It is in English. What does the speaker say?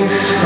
wish